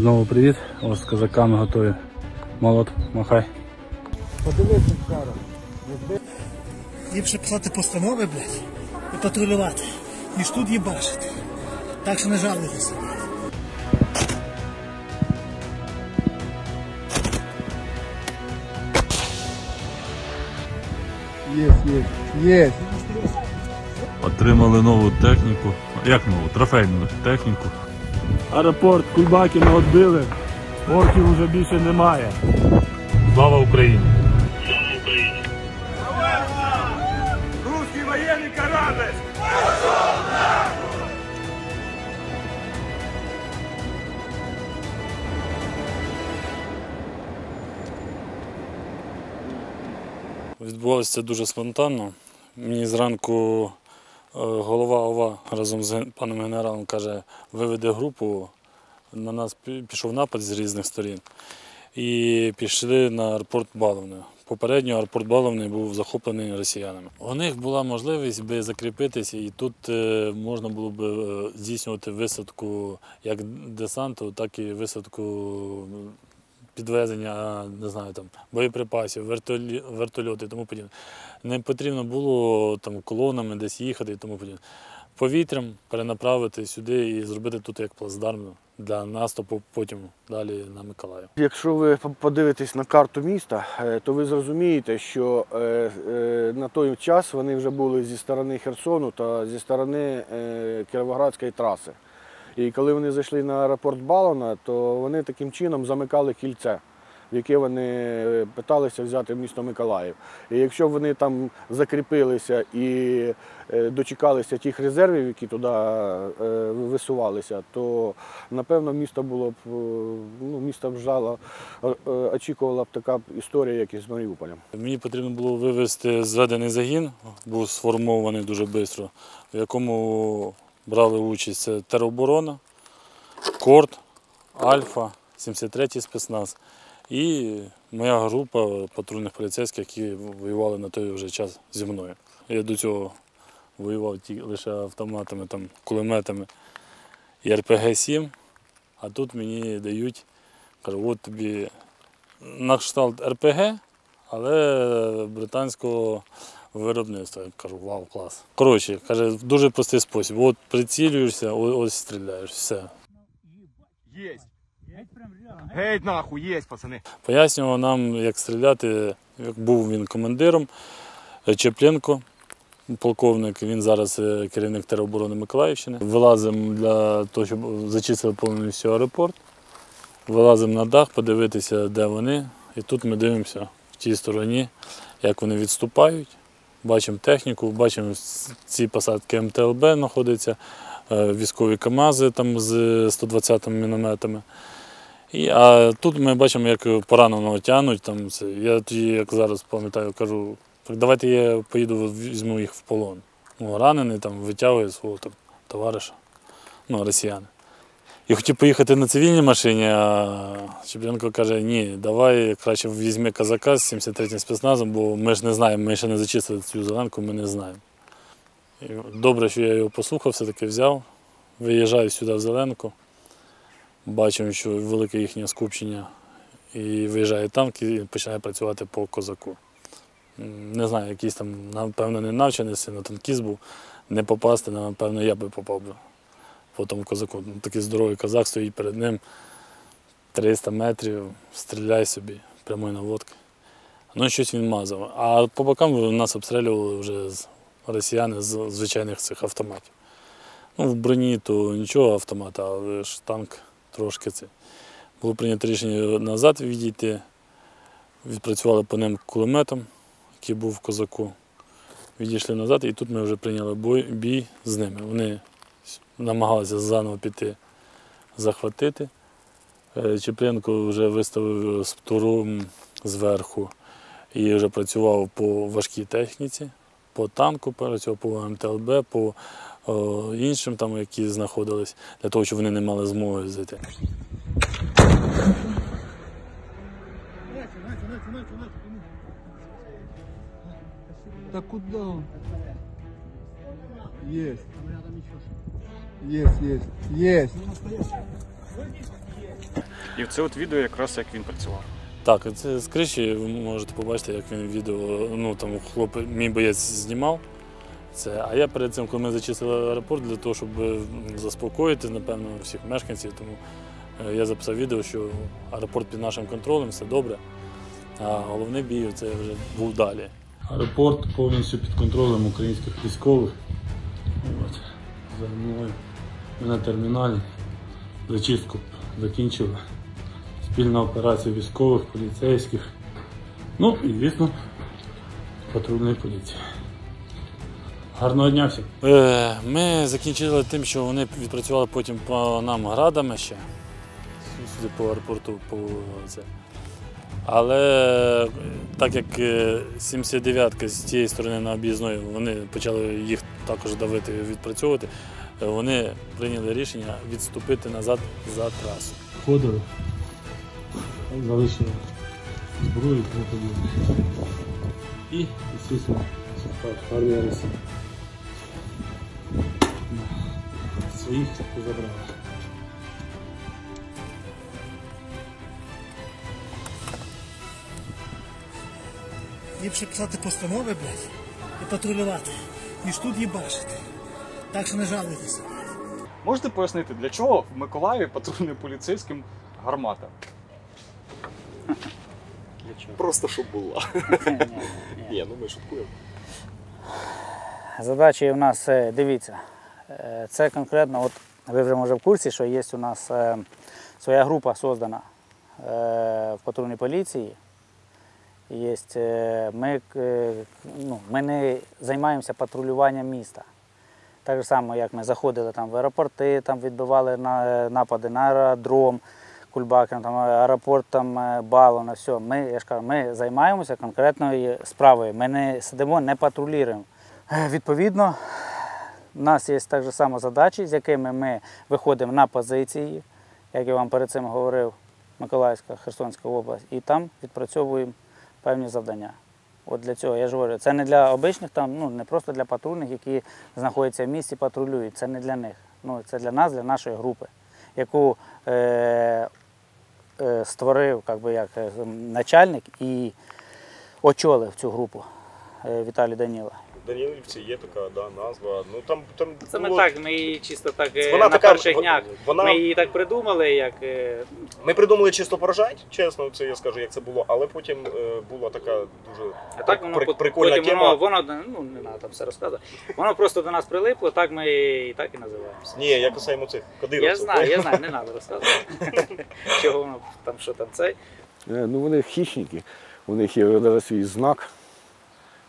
Знову привіт. Ось з козаками готові. Молот, махай. Подивися вчора. Ліпше писати постанови, блядь, і патрулювати, ніж тут їбашити. Так що не жалуйтеся. Есть, есть, есть. Отримали нову техніку. Як нову? Трофейну техніку. Аеропорт Кульбаки ми відбили. Орків вже більше немає. Слава Україні! Русський воєнний корабль! Відбувалося це дуже спонтанно. Мені зранку голова ОВА разом з паном генералом каже, виведе групу. На нас пішов напад з різних сторін. І пішли на аеропорт Баловне. Попередньо аеропорт Баловне був захоплений росіянами. У них була можливість би закріпитися, і тут е, можна було б е, здійснювати висадку як десанту, так і висадку підвезення не знаю, там, боєприпасів, вертолі, вертольоти і тому подібне. Не потрібно було там, колонами десь їхати і тому подібне. Повітрям перенаправити сюди і зробити тут як плацдарм для наступу потім далі на Миколаїв. Якщо ви подивитесь на карту міста, е, то ви зрозумієте, що е, е, на той час вони вже були зі сторони Херсону та зі сторони Кіровоградської траси. І коли вони зайшли на аеропорт Балона, то вони таким чином замикали кільце, в яке вони е, питалися взяти місто Миколаїв. І якщо б вони там закріпилися і е, дочекалися тих резервів, які туди е, висувалися, то напевно місто було б ну, місто б жало, очікувала б така історія, як і з Маріуполем. Мені потрібно було вивести зведений загін, був сформований дуже швидко, в якому брали участь це тероборона, Корт, Альфа, 73-й спецназ. І моя група патрульних поліцейських, які воювали на той вже час зі мною. Я до цього воював лише автоматами, там, кулеметами. І РПГ-7, а тут мені дають, кажуть, от тобі на кшталт РПГ, але британського виробництва. Я кажу, вау, клас. Коротше, каже, в дуже простий спосіб. От прицілюєшся, ось стріляєш. Все. Есть. Геть нахуй, есть, пацаны. Пояснював нам, як стріляти, як був він командиром. е, Чепленко, полковник, він зараз е, керівник тероборони Миколаївщини. Вилазимо для того, щоб зачистили повністю аеропорт. Вилазимо на дах, подивитися, де вони. І тут ми дивимося в тій стороні, як вони відступають. Бачимо техніку, бачимо ці посадки МТЛБ знаходяться, е, військові КАМАЗи там з 120 мінометами. І, а тут ми бачимо, як пораненого тягнуть. Там, це. Я тоді, як зараз пам'ятаю, кажу, «Так давайте я поїду, візьму їх в полон. Ну, ранений там витягує свого там, товариша, ну, росіяни. І хотів поїхати на цивільній машині, а Чепленко каже, ні, давай краще візьми казака з 73-м спецназом, бо ми ж не знаємо, ми ще не зачистили цю зеленку, ми не знаємо. І добре, що я його послухав, все-таки взяв, виїжджаю сюди в зеленку бачимо, що велике їхнє скупчення, і виїжджає танк і починає працювати по козаку. Не знаю, якийсь там, напевно, не навчений сильно танкіст був, не попасти, напевно, я би попав би по тому козаку. Ну, Такий здоровий козак стоїть перед ним 300 метрів, стріляй собі, прямої наводки. Ну, щось він мазав. А по бокам нас обстрілювали вже росіяни з звичайних цих автоматів. Ну, в броні то нічого автомата, але ж танк трошки це. Було прийнято рішення назад відійти. Відпрацювали по ним кулеметом, який був в козаку. Відійшли назад, і тут ми вже прийняли бой, бій з ними. Вони намагалися заново піти захватити. Е, Чепленко вже виставив з птуром зверху і вже працював по важкій техніці, по танку, працював по МТЛБ, по іншим, там, які знаходились, для того, щоб вони не мали змоги зайти. Да куда он? Есть. Есть, есть, есть. І це от відео якраз як він працював. Так, це з криші ви можете побачити, як він відео, ну там хлоп, мій боєць знімав. Це, а я перед цим, коли ми зачистили аеропорт, для того, щоб заспокоїти, напевно, всіх мешканців, тому е, я записав відео, що аеропорт під нашим контролем, все добре. А головний бій це вже був далі. Аеропорт повністю під контролем українських військових. От, за мною. Ми на терміналі. Зачистку закінчили. Спільна операція військових, поліцейських. Ну і, звісно, патрульної поліції. Гарного дня всім. Е, ми закінчили тим, що вони відпрацювали потім по нам градами ще. Сюди по аеропорту. По це. Але е, так як 79-ка з тієї сторони на об'їзної, вони почали їх також давити відпрацьовувати, е, вони прийняли рішення відступити назад за трасу. Ходили, залишили зброю і тому подібне. І, звісно, армія Росії. Своїх забрали. Ліпше писати постанови, блядь, і патрулювати, ніж тут їбашити. Так що не жалуйтеся. Можете пояснити, для чого в Миколаєві патрульним поліцейським гармата? Просто щоб була. Ні, ну ми шуткуємо. Задачі у нас, е, дивіться, е, це конкретно, от ви вже може в курсі, що є у нас е, своя група создана в патрульній поліції. Є, ми, ну, ми не займаємося патрулюванням міста. Так само, як ми заходили там в аеропорти, там відбивали на, напади на аеродром, Кульбакин, там аеропорт там е, Балона, все. Ми, я ж кажу, ми займаємося конкретною справою. Ми не сидимо, не патрулюємо. Е, Відповідно, у нас є так само задачі, з якими ми виходимо на позиції, як я вам перед цим говорив, Миколаївська, Херсонська область, і там відпрацьовуємо певні завдання. От для цього я ж говорю, це не для обичних, там, ну не просто для патрульних, які знаходяться в місті, патрулюють. Це не для них. Ну, це для нас, для нашої групи, яку е, е, створив як би, як, е, начальник і очолив цю групу е, Віталій Даніла. В Данілівці є така да, назва. Ну там там Це ми було- так, ми її чисто так е, Вона на така, перших днях. вона- Ми її так придумали, як е, Ми придумали чисто поражать, чесно, це я скажу, як це було, але потім е, була така дуже а так воно при- пот- прикольна потім тема. воно, воно ну не треба там все розказувати. Воно просто до нас прилипло, так ми і так і називаємося. Ні, я касаємо цих кадировців. Я знаю, я знаю, не треба розказувати. Чого воно там, що там цей. Е, Ну, вони хищники. У них є навіть свій знак.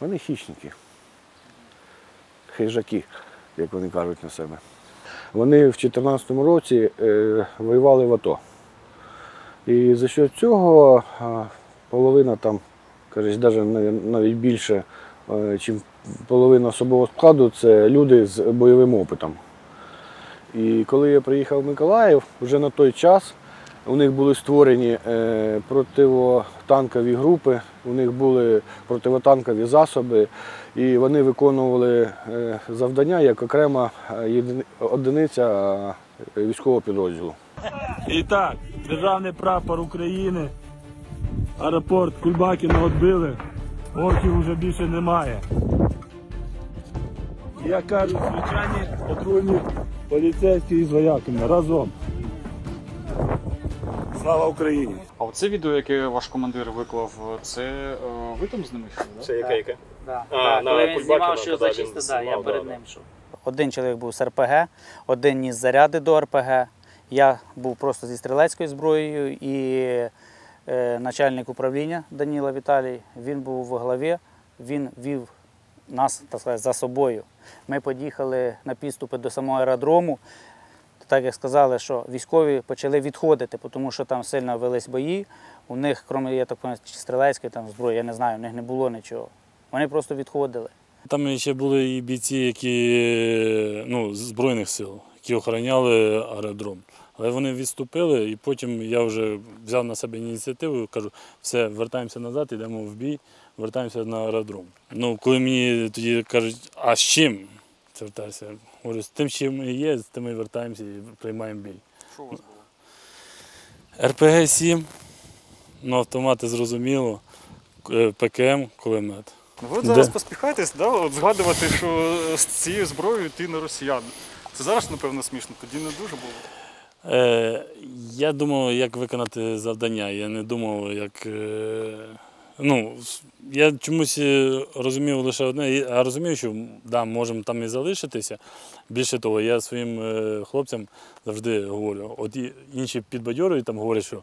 Вони хищники. Хижаки, як вони кажуть на себе. Вони в 2014 році е, воювали в АТО. І за що цього половина там, кажуть, навіть, навіть більше, ніж половина особового складу це люди з бойовим опитом. І коли я приїхав в Миколаїв, вже на той час у них були створені е, противотанкові групи, у них були противотанкові засоби, і вони виконували е, завдання як окрема е, одиниця військового підрозділу. І так, державний прапор України. Аеропорт Кульбакіна відбили. Орків вже більше немає. Як кажуть, звичайні патрульні поліцейські із вояками разом. Слава Україні! А оце відео, яке ваш командир виклав, це е, ви там з ними йшли, да? Це яке яке? Да, А, на коли він Кульбакіна, знімав, що тоді він да, я знімав, перед да, ним йшов. Один чоловік був з РПГ, один ніс заряди до РПГ. Я був просто зі стрілецькою зброєю і е, начальник управління Даніла Віталій, він був в главі, він вів нас так сказати, за собою. Ми під'їхали на підступи до самого аеродрому. Так як сказали, що військові почали відходити, тому що там сильно велись бої. У них, крім я так пам'ятаю, стрілецької там зброї, я не знаю, у них не було нічого. Вони просто відходили. Там ще були і бійці, які ну, Збройних сил, які охороняли аеродром. Але вони відступили, і потім я вже взяв на себе ініціативу, кажу, все, вертаємося назад, йдемо в бій, вертаємося на аеродром. Ну, коли мені тоді кажуть, а з чим ти вертаєшся? Говорю, з тим, чим є, з тим і вертаємося і приймаємо бій. Що у вас було? РПГ-7, ну автомати зрозуміло, е, ПКМ, кулемет. Ну, Ви зараз поспіхаєтесь, да, от згадувати, що з цією зброєю йти на росіян. Це зараз, напевно, смішно, тоді не дуже було. Е, я думав, як виконати завдання. Я не думав, як. Е, ну, я чомусь е, розумів лише одне, а розумів, що да, можемо там і залишитися. Більше того, я своїм е, хлопцям завжди говорю, от інші підбадьорюють, там говорять, що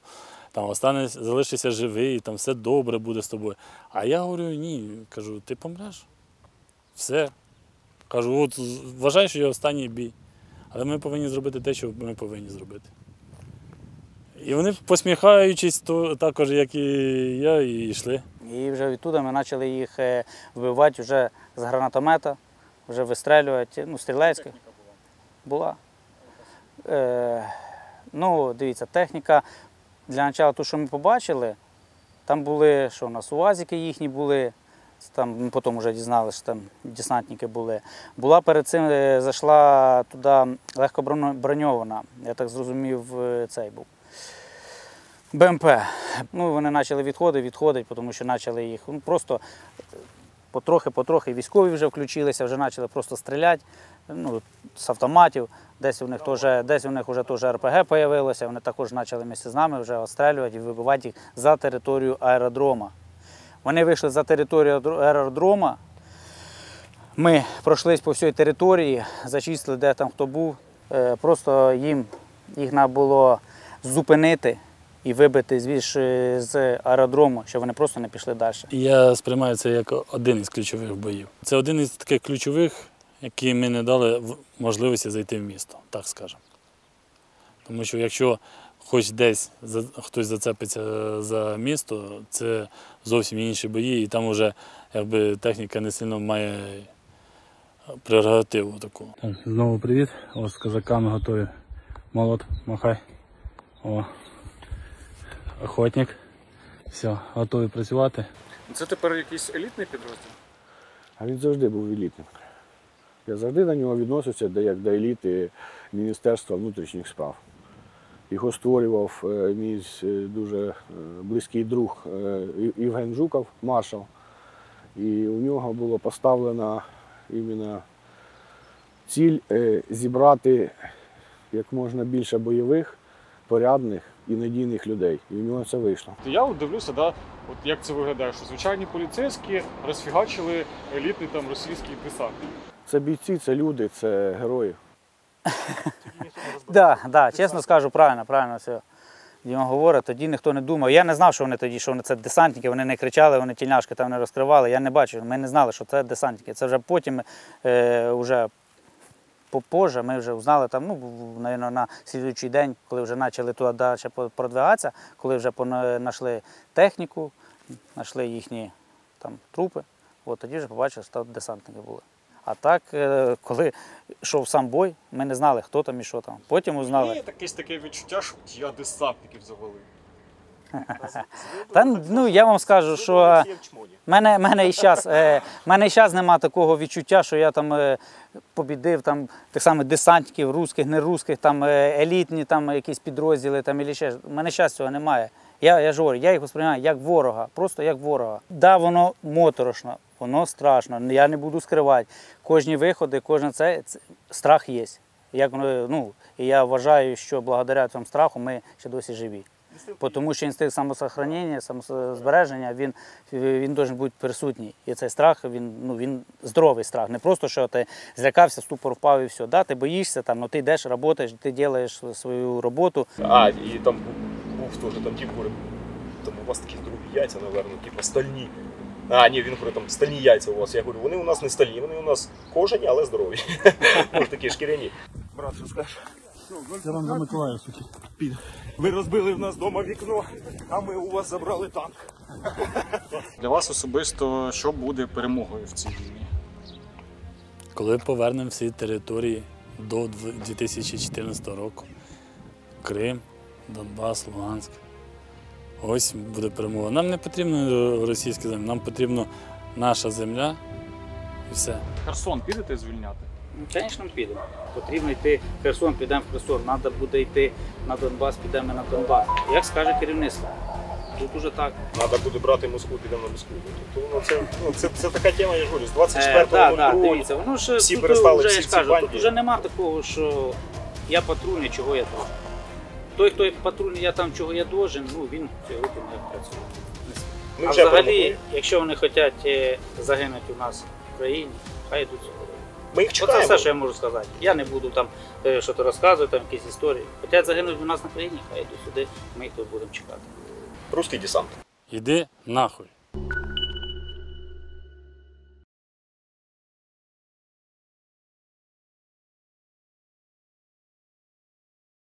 там останешся, залишишся живий, там все добре буде з тобою. А я говорю, ні, кажу, ти помреш. Все. Кажу, от вважай, що я останній бій. Але ми повинні зробити те, що ми повинні зробити. І вони, посміхаючись, то, також, як і я, і йшли. І вже відтуди ми почали їх е, вбивати вже з гранатомета, вже вистрелювати. Ну, стрілецька була. Е, ну, дивіться, техніка для початку, ту, що ми побачили, там були, що у нас УАЗики їхні були, там ми потім вже дізналися, що там десантники були. Була перед цим, е, зайшла туди легко броньована, я так зрозумів, е, цей був. БМП. Ну, вони почали відходити, відходити, тому що почали їх ну, просто потрохи-потрохи військові вже включилися, вже почали просто стріляти ну, з автоматів. Десь у них теж, десь у них вже теж РПГ з'явилося, вони також почали місце з нами вже обстрілювати і вибивати їх за територію аеродрома. Вони вийшли за територію аеро- аеродрома. Ми пройшлись по всій території, зачистили, де там хто був. Е, Просто їм їх треба було зупинити і вибити звідси з аеродрому, щоб вони просто не пішли далі. Я сприймаю це як один із ключових боїв. Це один із таких ключових, які ми не дали можливості зайти в місто, так скажемо. Тому що якщо хоч десь хтось зацепиться за місто, це зовсім інші бої, і там вже якби, техніка не сильно має прерогативу таку. Так, знову привіт. Ось з козаками готові. Молот, махай. О. Охотник. Все, готові працювати. Це тепер якийсь елітний підрозділ? А він завжди був елітним. Я завжди до нього відносився як до еліти Міністерства внутрішніх справ. Його створював е, мій е, дуже е, близький друг е, Євген Жуков, маршал. І у нього було поставлено іменно ціль е, зібрати як можна більше бойових, порядних і надійних людей. І в нього це вийшло. Я от дивлюся, да, от як це виглядає, що звичайні поліцейські розфігачили елітний там російський десант. Це бійці, це люди, це герої. Да, да, чесно скажу, правильно, правильно все. Діма говорить, тоді ніхто не думав. Я не знав, що вони тоді, що вони це десантники, вони не кричали, вони тільняшки там не розкривали. Я не бачив, ми не знали, що це десантники. Це вже потім, е, вже попозже, ми вже узнали там, ну, навіть на слідуючий день, коли вже почали туди далі продвигатися, коли вже знайшли техніку, знайшли їхні там трупи, от тоді вже побачили, що там десантники були. А так, е, коли йшов сам бой, ми не знали, хто там і що там. Потім узнали. Є якесь таке відчуття, що я десантників завалив. Та ну я вам скажу, що мене, мене і час, е, мене і час нема такого відчуття, що я там е, побідив там тих самих десантників, русських, не русських, там е, елітні там якісь підрозділи, там і ще. Мене щас цього немає. Я, я ж говорю, я їх сприймаю як ворога, просто як ворога. Да, воно моторошно, воно страшно. Я не буду скривати. Кожні виходи, кожен це, це страх є. Як ну, і я вважаю, що благодаря цьому страху ми ще досі живі. Тому що інстинкт самосохранення, самозбереження, він, він має бути присутній. І цей страх, він, ну, він здоровий страх. Не просто, що ти злякався, ступор впав і все. Да, ти боїшся, там, ну, ти йдеш, працюєш, ти робиш свою роботу. А, і там був теж там тип говорить, там у вас такі другі яйця, напевно, типу стальні. А, ні, він говорить, там стальні яйця у вас. Я говорю, вони у нас не стальні, вони у нас кожані, але здорові. Може такі шкіряні. Брат, що скажеш? Це вам за Миколаїв, суки. Ви розбили в нас вдома вікно, а ми у вас забрали танк. Для вас особисто що буде перемогою в цій війні? Коли повернемо всі території до 2014 року, Крим, Донбас, Луганськ. Ось буде перемога. Нам не потрібно російська земля, нам потрібна наша земля і все. Херсон підете звільняти? Ну, Звісно, підемо. Потрібно йти в Херсон, підемо в Херсон. Треба буде йти на Донбас, підемо на Донбас. Як скаже керівництво. Тут уже так. Треба буде брати Москву, підемо на Москву. Тобто, ну, це, ну, це, це така тема, я ж говорю, з Е, да, да, 24.02 дивіться, воно ж всі тут перестали вже, всі я ж ці кажу, банді. тут вже нема такого, що я патрульний, чого я должен. Той, хто патрульний, я там чого я должен, ну він сьогодні не працює. Ми а вже взагалі, якщо вони хочуть е, загинути у нас в країні, хай йдуть сюди. Ми їх Оце чекаємо. все, що я можу сказати. Я не буду там е, щось розказувати, там якісь історії. Хоча загинуть у нас на країні, хай йдуть сюди, ми їх тут будемо чекати. Русський десант. Іди нахуй.